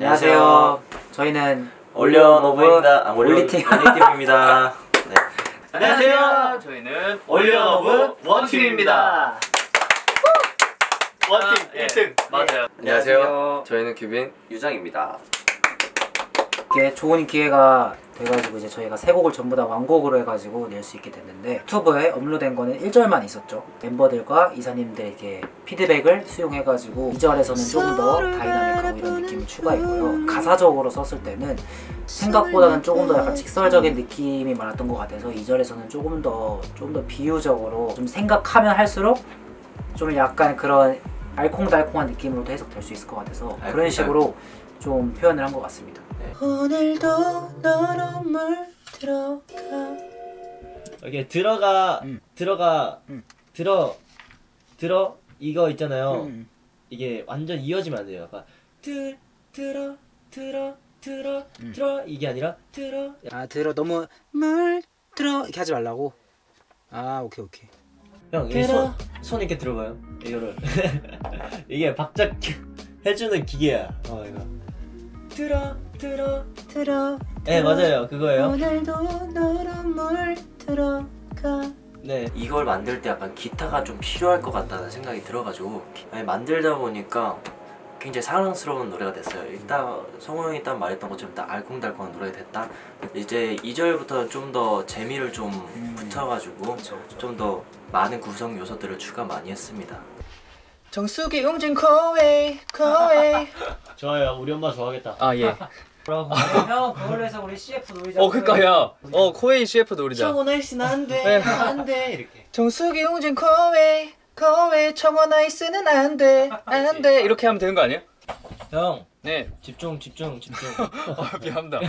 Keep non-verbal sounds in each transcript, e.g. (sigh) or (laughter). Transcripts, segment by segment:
안녕하세요. 저희는 온리원오브입니다. 아, 온리- only팀. Only팀입니다. (laughs) 네. 안녕하세요. 저희는 온리원오브 one팀입니다. One팀 예. 1등. 맞아요. 안녕하세요. 저희는 규빈 유정입니다. 이게 좋은 기회가 돼가지고 이제 저희가 세 곡을 전부 다 완곡으로 해가지고 낼 수 있게 됐는데 유튜브에 업로드된 거는 1절만 있었죠. 멤버들과 이사님들에게 피드백을 수용해가지고 2절에서는 조금 더 다이나믹하고 이런 느낌을 추가했고요. 가사적으로 썼을 때는 생각보다는 조금 더 약간 직설적인 느낌이 많았던 것 같아서 2절에서는 조금 더좀더 비유적으로 좀 생각하면 할수록 좀 약간 그런 알콩달콩한 느낌으로도 해석될 수 있을 것 같아서 그런 알콩달콩. 식으로 좀 표현을 한 것 같습니다. 오늘도 너로 물들어가 이게 들어가 음. 들어가 음. 들어 들어 이거 있잖아요. 음. 이게 완전 이어지면 안 돼요. 약간 들 들어 들어 들어 음. 들어 이게 아니라 들어 아 들어 너무 물 들어 이렇게 하지 말라고. 아 오케이 오케이. 형, 이 손, 손 이렇게 들어봐요. 이거를. (laughs) 이게 박자 (laughs) 해주는 기계야. 어, 이거. 들어, 들어. 들어 네, 맞아요. 그거예요. 오늘도 너로 물들어가 네. 이걸 만들 때 약간 기타가 좀 필요할 것 같다는 생각이 들어가지고 아니, 만들다 보니까 굉장히 사랑스러운 노래가 됐어요. 일단 성호 형이 딱 말했던 것처럼 딱 알콩달콩한 노래가 됐다. 이제 2절부터 좀더 재미를 좀 붙여가지고 좀 더 많은 구성 요소들을 추가 많이 했습니다. 정수기 웅진 코웨이 코웨이 (laughs) 좋아요. 우리 엄마 좋아하겠다. 아 예. 브라보. 형 그걸로 해서 우리 CF 노리자. 어 그니까 야어 코웨이 CF 노리자 청원 아이스는 안 돼. 네. 안 돼. 이렇게. 정수기 웅진 코웨이 코웨이 청원 아이스는 안돼 안돼 이렇게 하면 되는 거 아니에요? 형, 네 집중, 집중, 집중. 아, (laughs) 미안합니다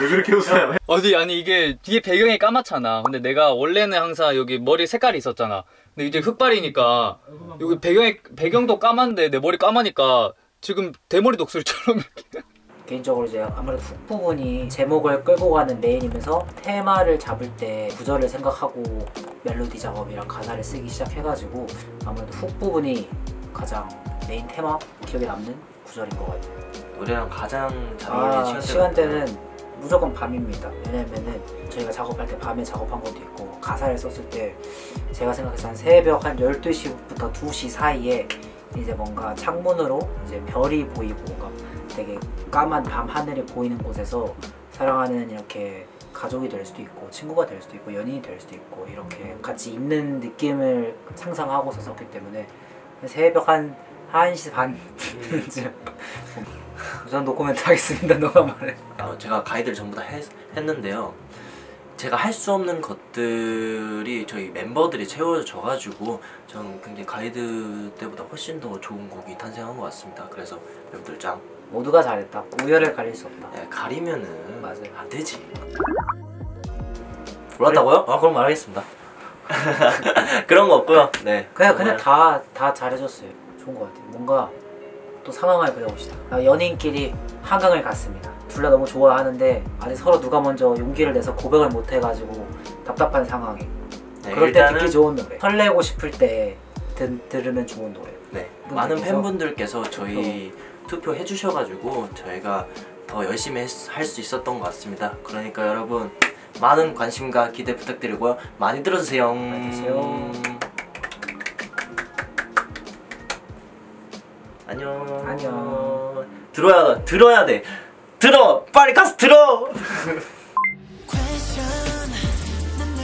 왜 그렇게 웃어요? (laughs) 어디 아니 이게 뒤에 배경이 까맣잖아 근데 내가 원래는 항상 여기 머리 색깔이 있었잖아 근데 이제 흑발이니까 여기 배경이 배경도 까만데 내 머리 까마니까 지금 대머리 독수리처럼 (laughs) 개인적으로 이제 아무래도 hook 부분이 제목을 끌고 가는 메인이면서 테마를 잡을 때 구절을 생각하고 멜로디 작업이랑 가사를 쓰기 시작해가지고 아무래도 hook 부분이 가장 메인 테마 기억에 남는 구절인 것 같아요. 노래랑 가장 잘 어울리는 아, 시간대 시간대는 무조건 밤입니다. 왜냐면은 저희가 작업할 때 밤에 작업한 것도 있고 가사를 썼을 때 제가 생각해서 한 새벽 한 12시부터 2시 사이에 이제 뭔가 창문으로 이제 별이 보이고 뭔가 되게 까만 밤 하늘이 보이는 곳에서 사랑하는 이렇게 가족이 될 수도 있고 친구가 될 수도 있고 연인이 될 수도 있고 이렇게 같이 있는 느낌을 상상하고서 썼기 때문에 새벽 한 1시 반 (laughs) 쯤. 우선 노코멘트 하겠습니다. (laughs) 너가 말해. 어, 제가 가이드를 전부 다 했, 했는데요. 제가 할 수 없는 것들이 저희 멤버들이 채워져가지고 저는 굉장히 가이드 때보다 훨씬 더 좋은 곡이 탄생한 것 같습니다. 그래서 멤버들 짱 모두가 잘했다. 우열을 가릴 수 없다. 야, 가리면은 맞아요. 안 되지. 몰랐다고요? 아 그럼 말하겠습니다. (laughs) 그런 거 없고요. 네. 그냥 그냥 다 다 잘해줬어요. 좋은 것 같아요. 뭔가 또 상황을 그려봅시다. 아, 연인끼리 한강을 갔습니다. 둘 다 너무 좋아하는데 아직 서로 누가 먼저 용기를 내서 고백을 못 해가지고 답답한 상황에 네, 그럴 때 듣기 좋은 노래. 설레고 싶을 때 들, 들으면 좋은 노래. 네, 많은 팬분들께서 저희 투표 해 주셔가지고 저희가 더 열심히 할 수 있었던 것 같습니다. 그러니까 여러분 많은 관심과 기대 부탁드리고요. 많이 들어주세요. 많이 들어주세요. 들어야 들어야 돼. 들어 빨리 가서 들어.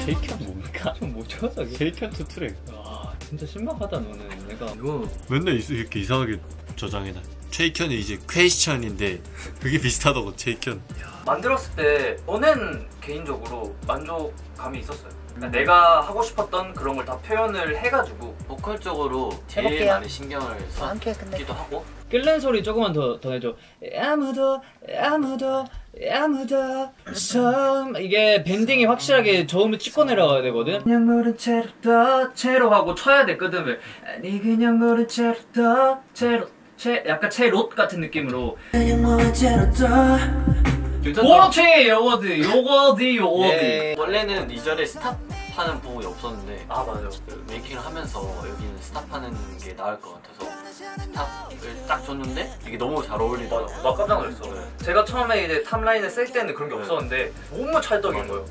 제이견 뭡니까? 좀 뭐죠? 제이견 투트랙 와 진짜 신박하다 너는 내가 이거 맨날 이- 이렇게 이상하게 저장해놔. 최이현이 이제 퀘이션인데 그게 비슷하다고 최이현. 만들었을 때 저는 개인적으로 만족감이 있었어요. 그러니까 내가 하고 싶었던 그런 걸 다 표현을 해가지고 보컬적으로 제일 해볼게요. 많이 신경을 함께 끝내 썼기도 하고. 끓는 소리 조금만 더, 더 해줘. 아무도 아무도 아무도. 섬 이게 밴딩이 확실하게 저음을 찍고 내려가야 되거든. 그냥 모른 채로 더 채로 하고 쳐야 되거든 왜 아니 그냥 모른 채로 더 채로 채 약간 채롯 같은 느낌으로 그렇지 요거드 요거드 요거드 원래는 이전에 스탑 스탑하는 부분이 없었는데 아 맞아요. 그 메이킹을 하면서 여기는 스탑하는 게 나을 것 같아서 스탑을 딱 줬는데 이게 너무 잘 어울리더라고요. 나 깜짝 놀랐어. 제가 처음에 이제 탑라인을 쓸 때는 그런 게 네. 없었는데 너무 찰떡인 맞아. 거예요.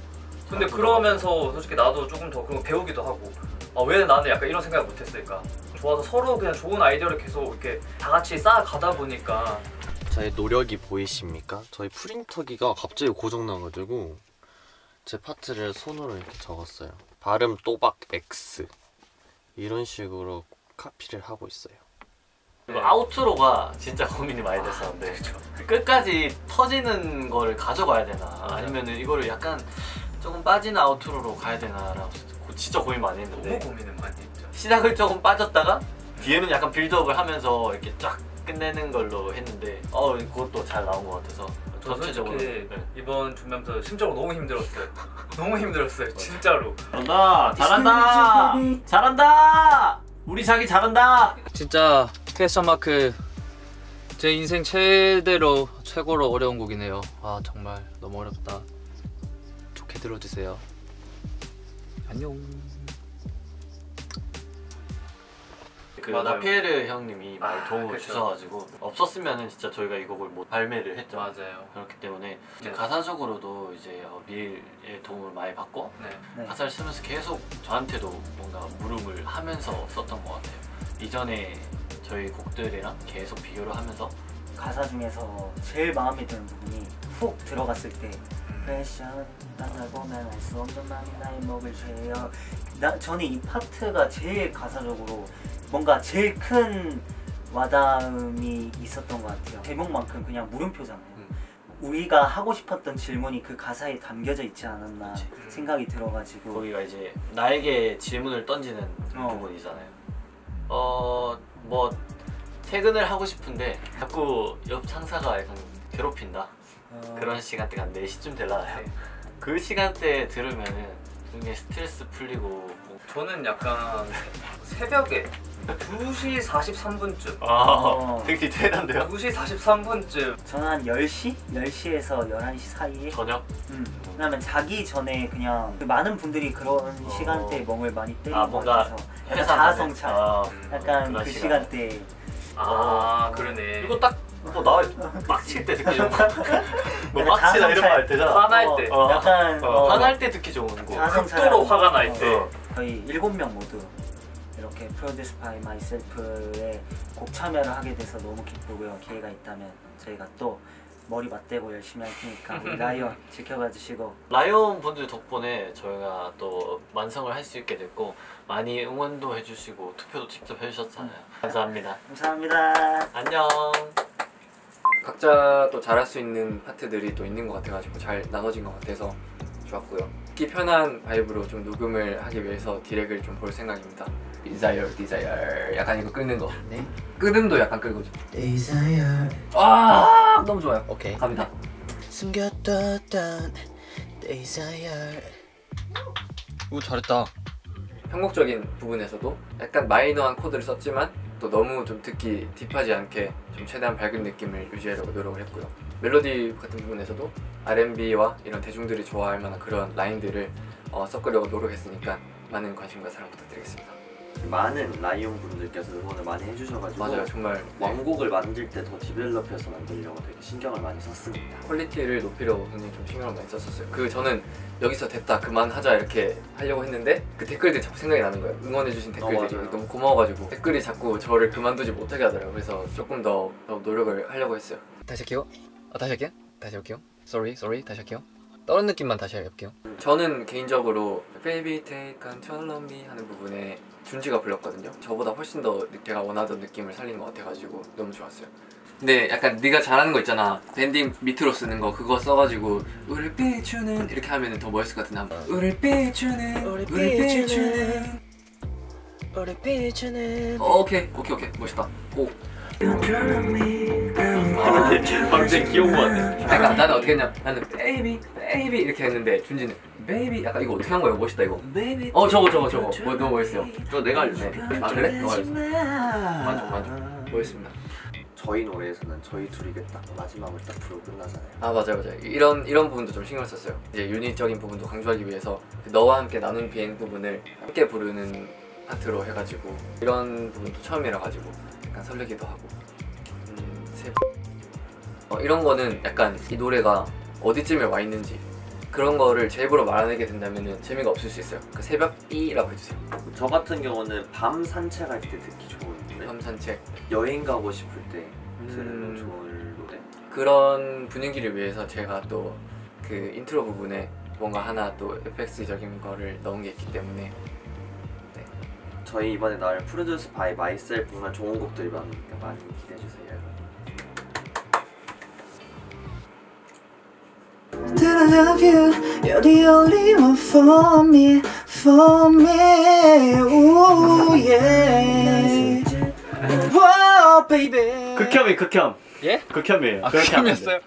근데 맞아. 그러면서 솔직히 나도 조금 더 그런 거 배우기도 하고 아, 왜 나는 약간 이런 생각을 못했을까? 좋아서 서로 그냥 좋은 아이디어를 계속 이렇게 다 같이 쌓아가다 보니까 저의 노력이 보이십니까? 저희 프린터기가 갑자기 고장나가지고 제 파트를 손으로 이렇게 적었어요. 발음 또박 X 이런 식으로 카피를 하고 있어요. 그리고 아우트로가 진짜 고민이 많이 됐었는데 끝까지 터지는 거를 가져가야 되나 아니면 이거를 약간 조금 빠진 아우트로로 가야 되나라고 진짜 고민 많이 너무 했는데 고민을 많이 했죠. 시작을 조금 빠졌다가 뒤에는 약간 빌드업을 하면서 이렇게 쫙 끝내는 걸로 했는데 어 그것도 잘 나온 것 같아서 저 전체적으로 솔직히 네. 이번 준비하면서 심적으로 너무 힘들었어요. (laughs) 너무 힘들었어요, 진짜로. 잘한다 잘한다 잘한다 우리 자기 잘한다 진짜 퀘스천 마크 제 인생 최대로 최고로 어려운 곡이네요. 아 정말 너무 어렵다. 좋게 들어주세요. 안녕. 그 맞아요. 나피에르 형님이 많이 아, 도움을 그쵸. 주셔가지고 없었으면은 진짜 저희가 이 곡을 못 발매를 했죠 맞아요. 그렇기 때문에 네. 가사적으로도 이제 어, 밀의 도움을 많이 받고 네. 네. 가사를 쓰면서 계속 저한테도 뭔가 물음을 하면서 썼던 것 같아요 이전에 저희 곡들이랑 계속 비교를 하면서 가사 중에서 제일 마음에 드는 부분이 훅 들어갔을 때 패션 땅을 보면 알 수 없는 마음이 나의 목을 죄요. 나 저는 이 파트가 제일 가사적으로 뭔가 제일 큰 와닿음이 있었던 것 같아요. 제목만큼 그냥 물음표잖아요. 음. 우리가 하고 싶었던 질문이 그 가사에 담겨져 있지 않았나 그치. 생각이 들어가지고. 거기가 이제 나에게 질문을 던지는 어. 부분이잖아요. 어 뭐 퇴근을 하고 싶은데 자꾸 옆 상사가 약간 괴롭힌다 어, 그런 시간대가 한 4시쯤 되려나요? 네. 그 시간대에 들으면은 굉장히 스트레스 풀리고 뭐 저는 약간 새벽에 2시 43분쯤 아 어. 되게 디테일한데요? 2시 43분쯤 저는 한 10시? 10시에서 11시 사이에 저녁? 음. 왜냐면 자기 전에 그냥 그 많은 분들이 그런 시간대에 멍을 많이 때리는 아, 것 뭔가 같아서 약간 자아성찰 아, 약간 그런 그 시간. 시간대에 아 그러네 이거 딱뭐 나와 빡칠 때 듣기 좋은 (laughs) 거. 뭐 약간 빡치다 이런 말할 때잖아. 화날 어, 때 어. 약간 어, 어, 화날 때 듣기 좋은 거. 극도로 화가 날때 어. 저희 일곱 명 모두 이렇게 Produced by myself에 곡 참여를 하게 돼서 너무 기쁘고요 기회가 있다면 저희가 또 머리 맞대고 열심히 할 테니까 우리 라이온 (laughs) 지켜봐 주시고 라이온 분들 덕분에 저희가 또 완성을 할 수 있게 됐고 많이 응원도 해주시고 투표도 직접 해주셨잖아요. 감사합니다. 감사합니다 안녕. 각자 또 잘할 수 있는 파트들이 또 있는 것 같아가지고 잘 나눠진 것 같아서 좋았고요. 듣기 편한 vibe로 좀 녹음을 하기 위해서 디렉을 좀 볼 생각입니다. Desire, desire. 약간 이거 끄는 거. 네. 끝음도 약간 끌고 좀. Desire 아, 너무 좋아요. 오케이. 갑니다. 숨겨뒀던 Desire 오 잘했다. 편곡적인 부분에서도 약간 마이너한 코드를 썼지만 또 너무 좀 듣기 deep하지 않게 좀 최대한 밝은 느낌을 유지하려고 노력을 했고요. 멜로디 같은 부분에서도 R&B와 이런 대중들이 좋아할 만한 그런 라인들을 어, 섞으려고 노력했으니까 많은 관심과 사랑 부탁드리겠습니다. 많은 라이온 분들께서 응원을 많이 해주셔가지고 맞아요, 정말 네, 완곡을 만들 때 더 develop해서 만들려고 되게 신경을 많이 썼습니다. quality를 높이려고 굉장히 좀 신경을 많이 썼었어요. 그 저는 여기서 됐다 그만하자 이렇게 하려고 했는데 그 댓글들이 자꾸 생각이 나는 거예요. 응원해주신 댓글들이 맞아요. 너무 고마워가지고 댓글이 자꾸 저를 그만두지 못하게 하더라고요. 그래서 조금 더, 더 노력을 하려고 했어요. 다시 할게요. 아, 다시 할게요. 다시 할게요. Sorry, sorry. 다시 할게요. 다른 느낌만 다시 할게요. 저는 개인적으로 Baby Take Control of Me 하는 부분에 준지가 불렀거든요. 저보다 훨씬 더 제가 원하던 느낌을 살린 것 같아가지고 너무 좋았어요. 근데 약간 네가 잘하는 거 있잖아. 밴딩 밑으로 쓰는 거 그거 써가지고 우리 비추는 이렇게 하면 더 멋있을 것 같은데 한번 우리 비추는 우리 비추는 우리 비추는 어, 오케이 오케이 오케이 멋있다. 오. 방금 되게 귀여운 거 같네. 약간 나는 어떻게 했냐? 나는 baby baby 이렇게 했는데 준지는 baby 약간 이거 어떻게 한 거야? 멋있다 이거. 어 저거 저거 저거 뭐, 너무 멋있어요. 저 내가 알려줘. 아 그래? 너가 알려줘. 만족 만족. 멋있습니다. 저희 노래에서는 저희 둘이 딱 마지막을 딱 부르고 끝나잖아요. 아 맞아요 맞아요 이런 이런 부분도 좀 신경 썼어요 이제 유닛적인 부분도 강조하기 위해서 그 너와 함께 나눈 비행 부분을 함께 부르는 파트로 해가지고 이런 부분도 처음이라 가지고 약간 설레기도 하고 음, 새... 어, 이런 거는 약간 이 노래가 어디쯤에 와 있는지 그런 거를 제 입으로 말하게 된다면 재미가 없을 수 있어요 그 새벽이라고 해주세요 저 같은 경우는 밤 산책할 때 듣기 좋은 노래. 밤 산책 여행 가고 싶을 때 들으면 음. 좋은 노래. 그런 분위기를 위해서 제가 또 그 인트로 부분에 뭔가 하나 또 FX적인 거를 넣은 게 있기 때문에 저희 이번에 나올 Produced by myself 정말 좋은 곡들이 많으니까 많이 기대해 주세요. That I love you, you're the only one for me, for me. Ooh yeah. Whoa, baby. 극혐이 극혐. 예? 극혐이에요. 아 그렇게 하면 안 돼. 극혐이었어요?